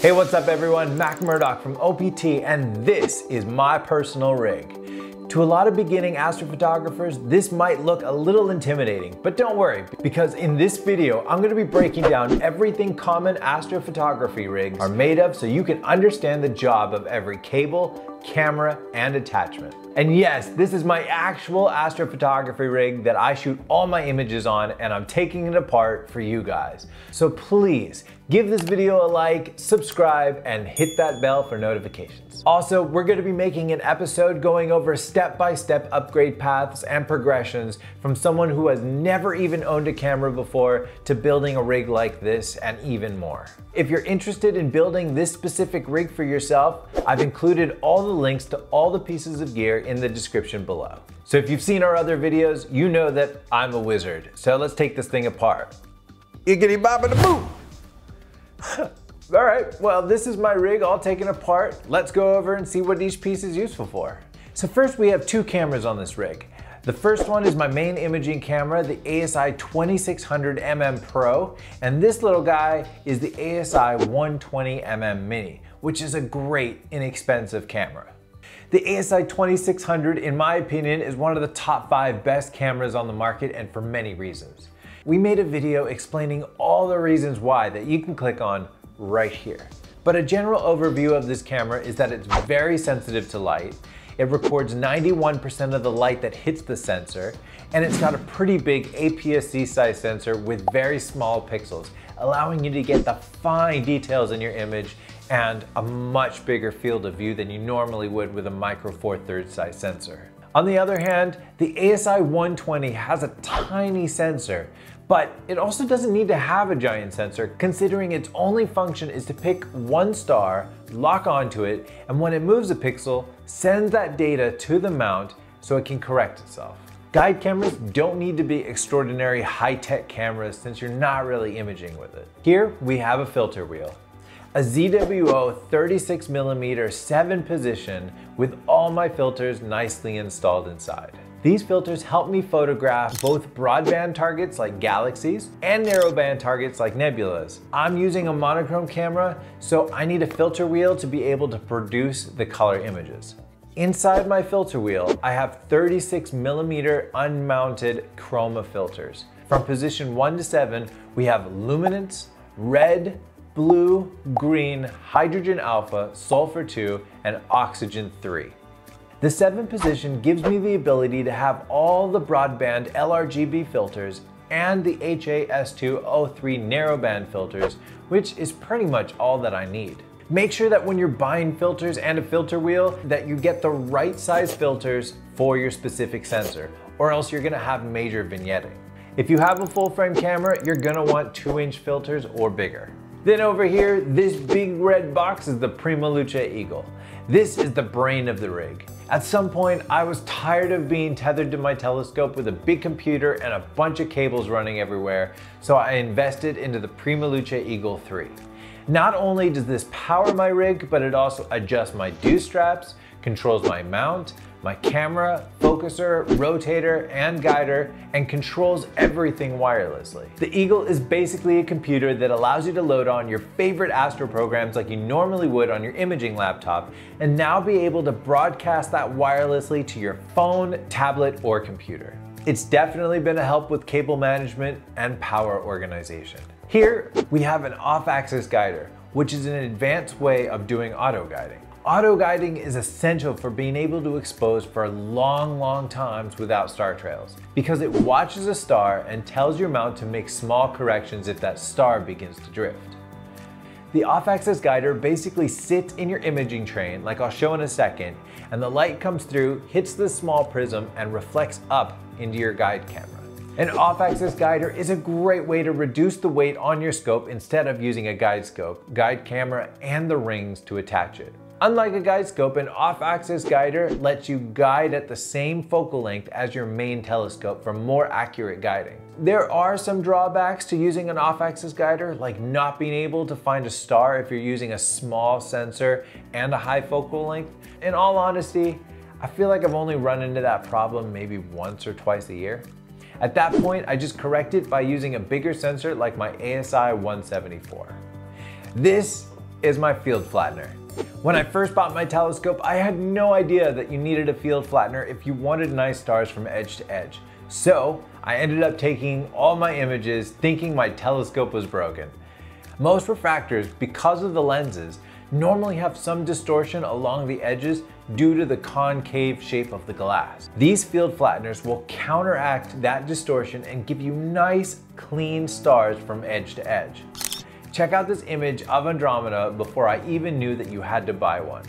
Hey, what's up everyone? Mack Murdoc from OPT and this is my personal rig. To a lot of beginning astrophotographers, this might look a little intimidating, but don't worry, because in this video, I'm gonna be breaking down everything common astrophotography rigs are made of so you can understand the job of every cable, camera, and attachment. And yes, this is my actual astrophotography rig that I shoot all my images on and I'm taking it apart for you guys. So please, give this video a like, subscribe, and hit that bell for notifications. Also, we're gonna be making an episode going over step-by-step -step upgrade paths and progressions from someone who has never even owned a camera before to building a rig like this and even more. If you're interested in building this specific rig for yourself, I've included all the links to all the pieces of gear in the description below. So if you've seen our other videos, you know that I'm a wizard. So let's take this thing apart. Iggity bobbity boo! all right, well, this is my rig all taken apart. Let's go over and see what each piece is useful for. So first we have two cameras on this rig. The first one is my main imaging camera, the ASI 2600mm Pro, and this little guy is the ASI 120mm Mini, which is a great inexpensive camera. The ASI 2600, in my opinion, is one of the top five best cameras on the market and for many reasons. We made a video explaining all the reasons why that you can click on right here. But a general overview of this camera is that it's very sensitive to light, it records 91% of the light that hits the sensor, and it's got a pretty big APS-C size sensor with very small pixels, allowing you to get the fine details in your image and a much bigger field of view than you normally would with a micro four thirds size sensor. On the other hand, the ASI 120 has a tiny sensor, but it also doesn't need to have a giant sensor considering its only function is to pick one star, lock onto it, and when it moves a pixel, sends that data to the mount so it can correct itself. Guide cameras don't need to be extraordinary high-tech cameras since you're not really imaging with it. Here we have a filter wheel a ZWO 36mm 7 position with all my filters nicely installed inside. These filters help me photograph both broadband targets like galaxies and narrowband targets like nebulas. I'm using a monochrome camera, so I need a filter wheel to be able to produce the color images. Inside my filter wheel, I have 36 millimeter unmounted chroma filters. From position one to seven, we have luminance, red, blue, green, hydrogen alpha, sulfur 2, and oxygen 3. The 7 position gives me the ability to have all the broadband LRGB filters and the HAS2O3 narrowband filters, which is pretty much all that I need. Make sure that when you're buying filters and a filter wheel that you get the right size filters for your specific sensor, or else you're gonna have major vignetting. If you have a full frame camera, you're gonna want 2 inch filters or bigger. Then over here, this big red box is the PrimaLuce Eagle. This is the brain of the rig. At some point, I was tired of being tethered to my telescope with a big computer and a bunch of cables running everywhere, so I invested into the PrimaLuce Eagle 3. Not only does this power my rig, but it also adjusts my dew straps, controls my mount, my camera, focuser, rotator, and guider, and controls everything wirelessly. The Eagle is basically a computer that allows you to load on your favorite Astro programs like you normally would on your imaging laptop, and now be able to broadcast that wirelessly to your phone, tablet, or computer. It's definitely been a help with cable management and power organization. Here, we have an off-axis guider, which is an advanced way of doing auto guiding. Auto guiding is essential for being able to expose for long, long times without star trails because it watches a star and tells your mount to make small corrections if that star begins to drift. The off-axis guider basically sits in your imaging train, like I'll show in a second, and the light comes through, hits the small prism, and reflects up into your guide camera. An off-axis guider is a great way to reduce the weight on your scope instead of using a guide scope, guide camera, and the rings to attach it. Unlike a guide scope, an off-axis guider lets you guide at the same focal length as your main telescope for more accurate guiding. There are some drawbacks to using an off-axis guider, like not being able to find a star if you're using a small sensor and a high focal length. In all honesty, I feel like I've only run into that problem maybe once or twice a year. At that point, I just correct it by using a bigger sensor like my ASI 174. This is my field flattener. When I first bought my telescope, I had no idea that you needed a field flattener if you wanted nice stars from edge to edge. So I ended up taking all my images thinking my telescope was broken. Most refractors, because of the lenses, normally have some distortion along the edges due to the concave shape of the glass. These field flatteners will counteract that distortion and give you nice, clean stars from edge to edge. Check out this image of Andromeda before I even knew that you had to buy one.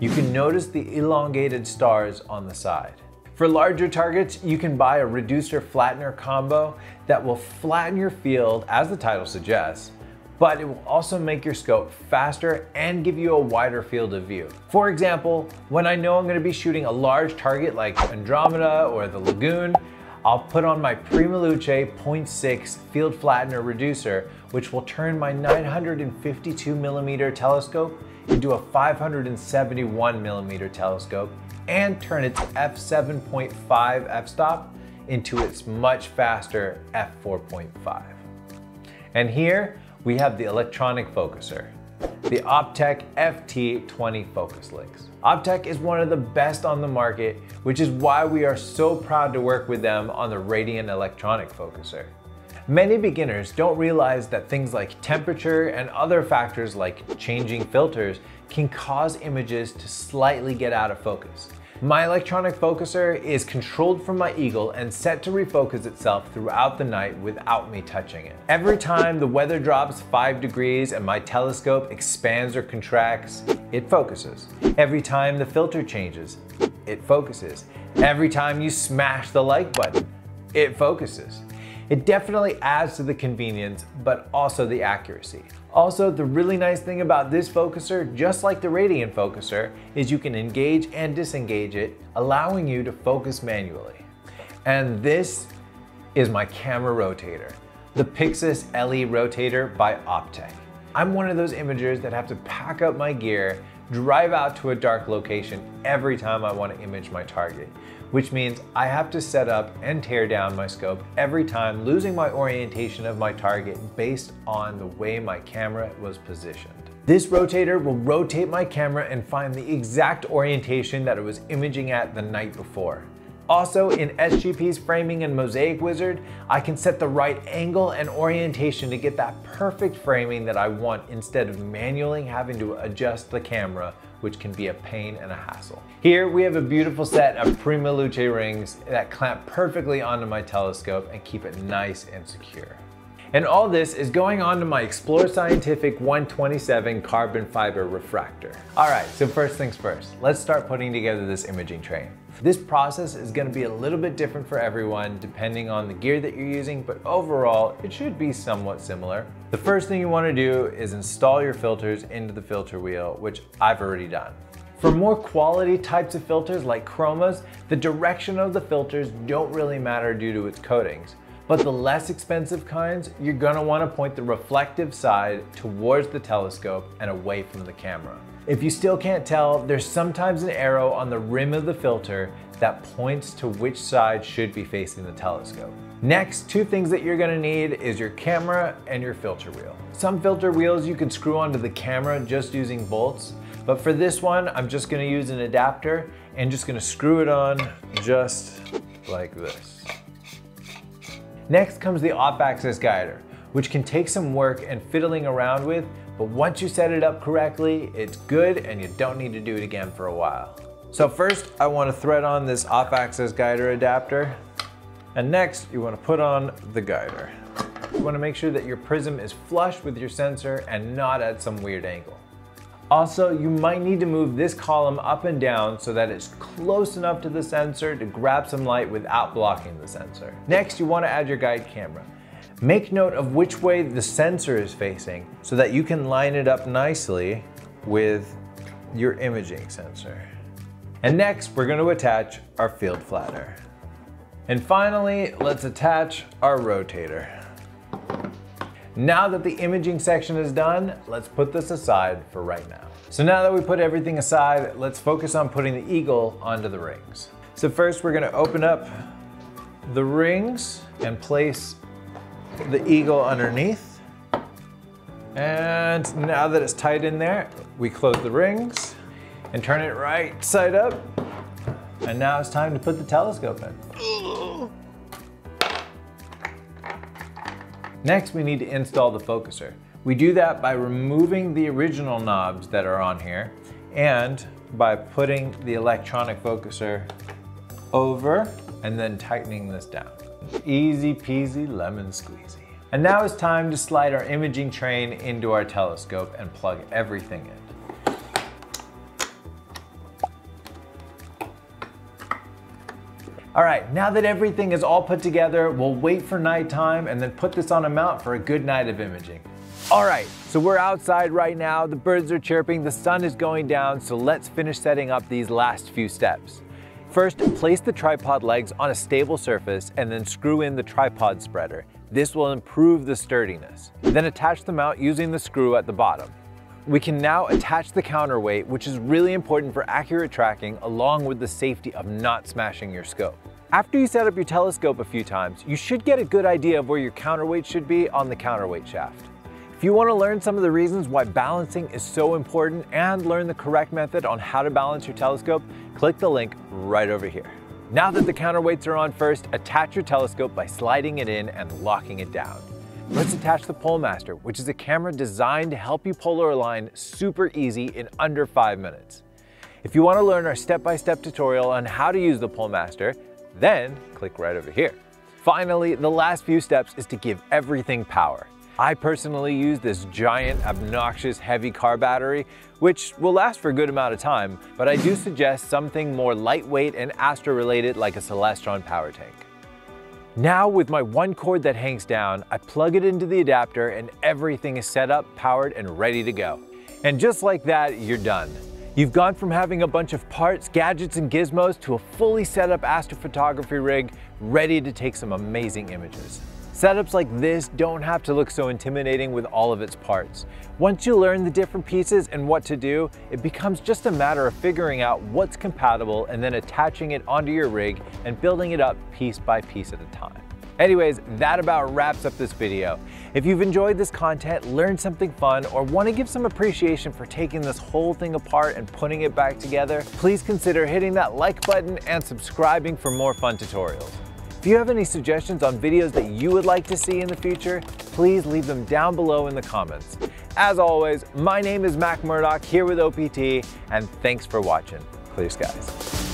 You can notice the elongated stars on the side. For larger targets, you can buy a reducer flattener combo that will flatten your field, as the title suggests, but it will also make your scope faster and give you a wider field of view. For example, when I know I'm gonna be shooting a large target like Andromeda or the Lagoon, I'll put on my Primaluce 0.6 field flattener reducer, which will turn my 952 millimeter telescope into a 571 millimeter telescope and turn its f7.5 f-stop into its much faster f4.5. And here, we have the electronic focuser, the Optec FT20 FocusLynx. Optec is one of the best on the market, which is why we are so proud to work with them on the Radian electronic focuser. Many beginners don't realize that things like temperature and other factors like changing filters can cause images to slightly get out of focus. My electronic focuser is controlled from my eagle and set to refocus itself throughout the night without me touching it. Every time the weather drops 5 degrees and my telescope expands or contracts, it focuses. Every time the filter changes, it focuses. Every time you smash the like button, it focuses. It definitely adds to the convenience, but also the accuracy. Also, the really nice thing about this focuser, just like the Radian focuser, is you can engage and disengage it, allowing you to focus manually. And this is my camera rotator, the Pyxis LE Rotator by Optec. I'm one of those imagers that have to pack up my gear, drive out to a dark location every time I want to image my target which means I have to set up and tear down my scope every time, losing my orientation of my target based on the way my camera was positioned. This rotator will rotate my camera and find the exact orientation that it was imaging at the night before. Also, in SGP's Framing and Mosaic Wizard, I can set the right angle and orientation to get that perfect framing that I want instead of manually having to adjust the camera which can be a pain and a hassle. Here we have a beautiful set of Primaluce rings that clamp perfectly onto my telescope and keep it nice and secure. And all this is going on to my Explore Scientific 127 carbon fiber refractor. All right, so first things first, let's start putting together this imaging train. This process is gonna be a little bit different for everyone depending on the gear that you're using, but overall, it should be somewhat similar. The first thing you wanna do is install your filters into the filter wheel, which I've already done. For more quality types of filters like chromas, the direction of the filters don't really matter due to its coatings. But the less expensive kinds, you're gonna wanna point the reflective side towards the telescope and away from the camera. If you still can't tell, there's sometimes an arrow on the rim of the filter that points to which side should be facing the telescope. Next, two things that you're gonna need is your camera and your filter wheel. Some filter wheels you can screw onto the camera just using bolts, but for this one, I'm just gonna use an adapter and just gonna screw it on just like this. Next comes the off-axis guider, which can take some work and fiddling around with, but once you set it up correctly, it's good and you don't need to do it again for a while. So first, I wanna thread on this off-axis guider adapter. And next, you wanna put on the guider. You wanna make sure that your prism is flush with your sensor and not at some weird angle. Also, you might need to move this column up and down so that it's close enough to the sensor to grab some light without blocking the sensor. Next, you wanna add your guide camera. Make note of which way the sensor is facing so that you can line it up nicely with your imaging sensor. And next, we're gonna attach our field flatter. And finally, let's attach our rotator. Now that the imaging section is done, let's put this aside for right now. So now that we put everything aside, let's focus on putting the eagle onto the rings. So first we're gonna open up the rings and place the eagle underneath. And now that it's tight in there, we close the rings and turn it right side up. And now it's time to put the telescope in. Next, we need to install the focuser. We do that by removing the original knobs that are on here and by putting the electronic focuser over and then tightening this down. Easy peasy lemon squeezy. And now it's time to slide our imaging train into our telescope and plug everything in. All right, now that everything is all put together, we'll wait for nighttime and then put this on a mount for a good night of imaging. All right, so we're outside right now, the birds are chirping, the sun is going down, so let's finish setting up these last few steps. First, place the tripod legs on a stable surface and then screw in the tripod spreader. This will improve the sturdiness. Then attach the mount using the screw at the bottom. We can now attach the counterweight, which is really important for accurate tracking along with the safety of not smashing your scope. After you set up your telescope a few times, you should get a good idea of where your counterweight should be on the counterweight shaft. If you want to learn some of the reasons why balancing is so important and learn the correct method on how to balance your telescope, click the link right over here. Now that the counterweights are on first, attach your telescope by sliding it in and locking it down. Let's attach the PoleMaster, which is a camera designed to help you polar align super easy in under five minutes. If you want to learn our step-by-step -step tutorial on how to use the PoleMaster, then click right over here. Finally, the last few steps is to give everything power. I personally use this giant, obnoxious, heavy car battery, which will last for a good amount of time, but I do suggest something more lightweight and Astro-related like a Celestron power tank. Now with my one cord that hangs down, I plug it into the adapter and everything is set up, powered, and ready to go. And just like that, you're done. You've gone from having a bunch of parts, gadgets, and gizmos to a fully set up astrophotography rig ready to take some amazing images. Setups like this don't have to look so intimidating with all of its parts. Once you learn the different pieces and what to do, it becomes just a matter of figuring out what's compatible and then attaching it onto your rig and building it up piece by piece at a time. Anyways, that about wraps up this video. If you've enjoyed this content, learned something fun, or want to give some appreciation for taking this whole thing apart and putting it back together, please consider hitting that like button and subscribing for more fun tutorials. If you have any suggestions on videos that you would like to see in the future, please leave them down below in the comments. As always, my name is Mack Murdoc here with OPT, and thanks for watching. Clear skies.